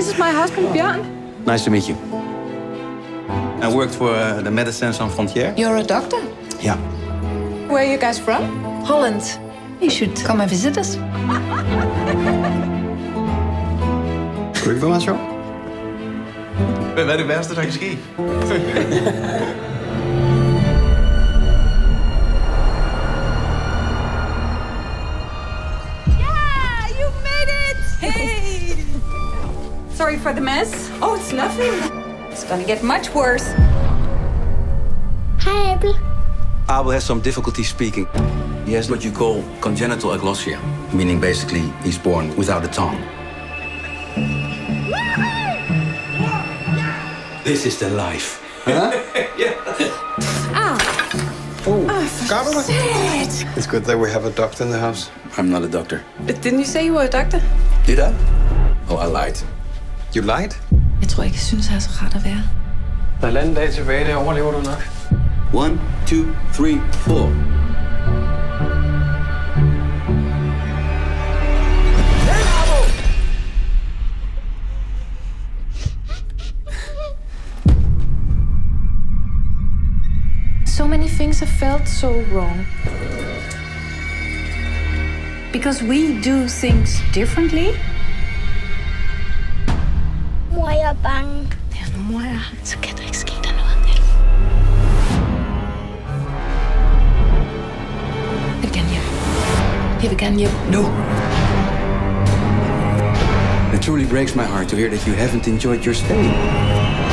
This is my husband, Bjørn. Nice to meet you. I worked for uh, the Médecins Sans Frontières. You're a doctor? Yeah. Where are you guys from? Holland. You should come and visit us. Goede informatie. Hvad er det værste, der kan ske? Yeah, you made it! Hey! Sorry for the mess. Oh, it's nothing. It's gonna get much worse. Hi, Abel. Abel has some difficulty speaking. He has what you call congenital aglossia, meaning basically he's born without a tongue. This is the life. Huh? Ah. Oh my god. It's good that we have a doctor in the house. I'm not a doctor. But didn't you say you were a doctor? Did I? Oh, I lied. You lied? Jeg tror ikke, jeg synes, det er så rart at være. Der er halvanden dag tilbage, det overlever du nok. One, two, three, four. So many things have felt so wrong. Because we do things differently. Gerne hjem. Jeg vil gerne hjem nu. It truly breaks my heart to hear that you haven't enjoyed your stay.